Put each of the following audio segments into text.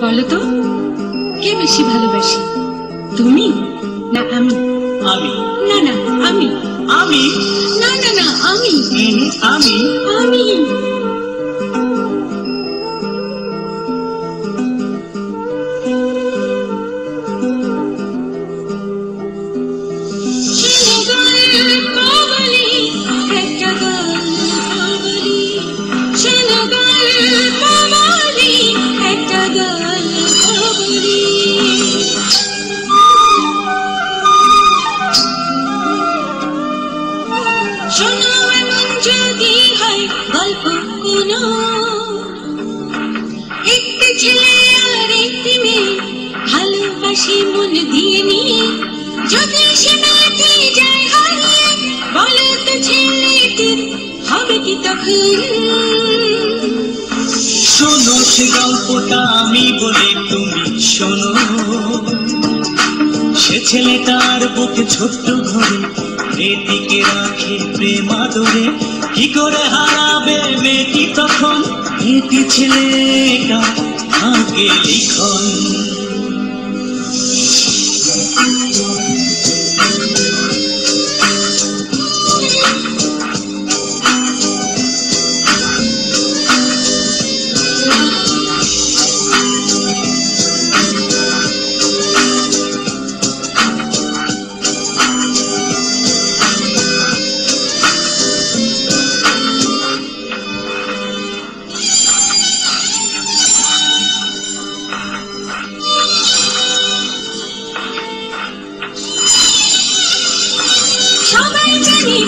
বলো তো কে বেশি ভালোবাসি তুমি না আমি? আমি। না না আমি। আমি। না না না আমি। আমি। আমি। ছেলে আর একটি ভালোবাসি মন দিয়ে নিয়ে। যদি সে মেয়েটি যায় হারিয়ে বলো তো ছেলেটির হবে কি তখন? শোনো সে গল্পটা আমি বলে তুমি শোনো। সে ছেলেটার বুকে ছোট্ট ঘরে, মেয়েটিকে রাখে প্রেম আদরে। কি করে হারাবে মেয়েটি তখন? মেয়েটি ছেলেটা আগে লিখন।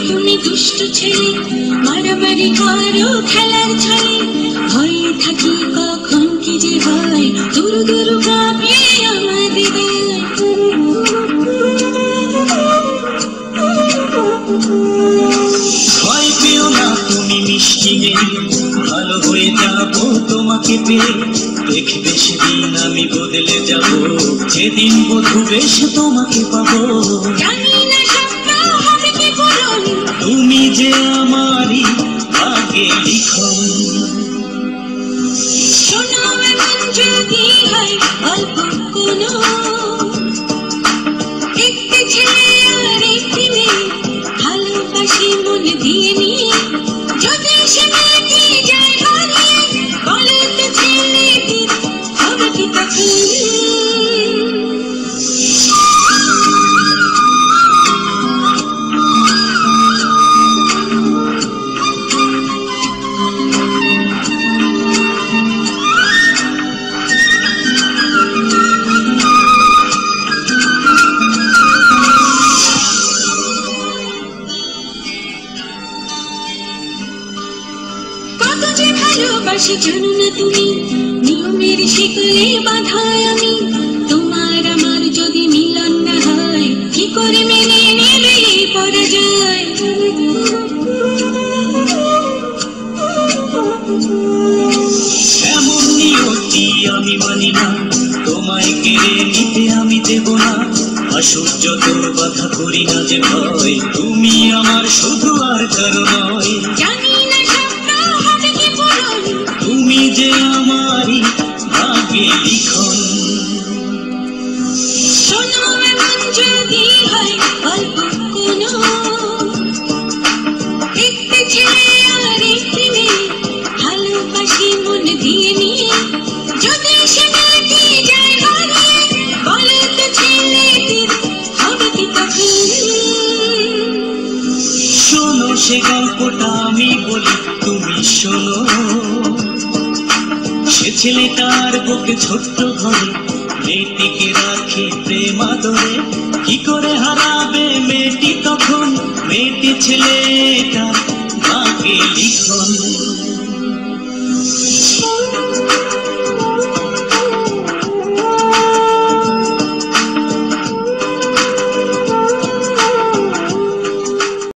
তুমি দুষ্ট ছেলে মারামারি করো খেলার ছলে। ভয়ে থাকি কখন কি যে হয় দুরু দুরু কাঁপে আমার হৃদয় ভয় পেও না তুমি মিষ্টি মেয়ে। ভালো হয়ে যাব তোমাকে পেয়ে। দেখবে সেদিন আমি বদলে যাব যেদিন বধু বেশ তোমাকে পাবো। জানি যে আমারই আগে লিখন। শোনাবে যদি হয় অল্প কোনো যে ভালোবাসি, জানো না তুমি? নিয়মের শিকলে বাধায় আমি। তোমার আমার যদি মিলন না হয়, কি করে মেনে নেবে পরাজয়? এমন নিয়তি আমি মানি না। তোমায় কেড়ে নিতে আমি দেব না। আসুক যত বাধা করি না যে ভয় সে গল্পটা আমি বলি, তুমি শোনো। সে ছেলেটার বুকে ছোট্ট ঘরে মেয়েটিকে রাখে প্রেম আদরে। কি করে হারাবে মেয়েটি তখন? মেয়েটি ছেলেটা ভাগে লিখন